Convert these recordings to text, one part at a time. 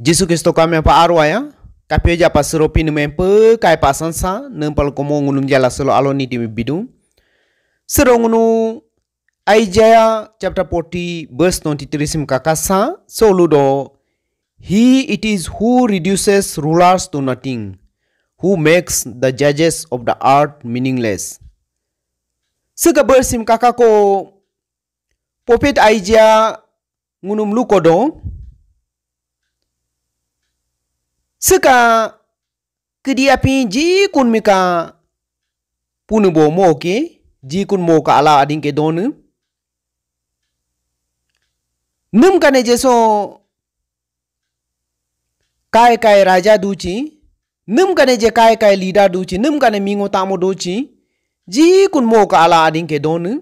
Jesu Kristo kami apa arwaya kape ja pa seropi ni mempe kai pa sansa nempal komo ngunum jala selo aloni di bidu sero ngunu Isaiah chapter 40 verse 23 sim kakasa soludo He it is who reduces rulers to nothing who makes the judges of the earth meaningless. Sega bersim kakako Prophet Isaiah ngunum lukodo Seka kedia pi ji kun mika punu bo mo ke ji kun mo ka ala adin ke donu. Num kane je so kai kai raja duchi num kane je kai kai leader duchi num kane mingo tamo duchi ji kun mo ka ala adin ke donu.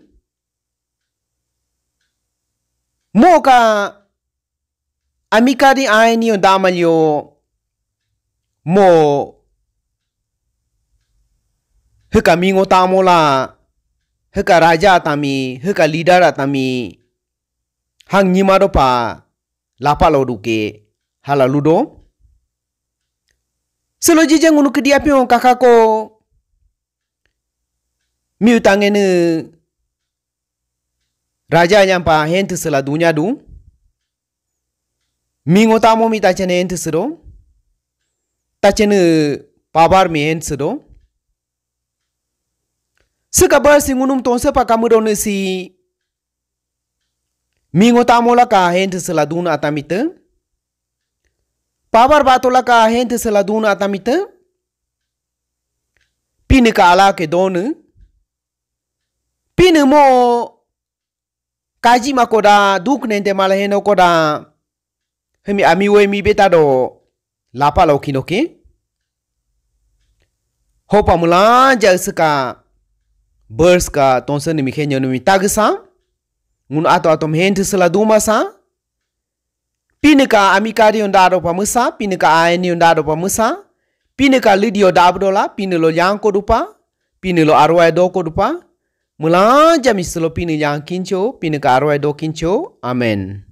Mo ka amika di ai ni damal yo mo. Heka mingo tamo la heka raja tami heka leader tami. Hang nyima do pa lapa lo duke hala ludo. Selo jijeng unu kedia pion kakako mi utangene raja nyampa hentu sela dunya du. Mingo tamo mi ta chene hentu sero tachene pabar mi hen sedo seka bar singunum ton sepa kamudo ne si mingo tamola ka hen sela duna atamite pabar batola ka hen sela duna atamite pine ka ala ke donu pine mo kaji makoda duk nente mala heno koda hemi amiwe mi betado lapa lau kino ke hopa mula ja ska bers ka tonsa ni mikhe nyonu mi tagsa ngun ato atom hent sala duma sa pinika amikari onda do pamusa pinika aeni onda do pamusa pinika lidio dabdola pinelo yang ko dupa pinelo arwai do ko dupa. Mula jamislo pini yang kincho pinika arwai do kincho amen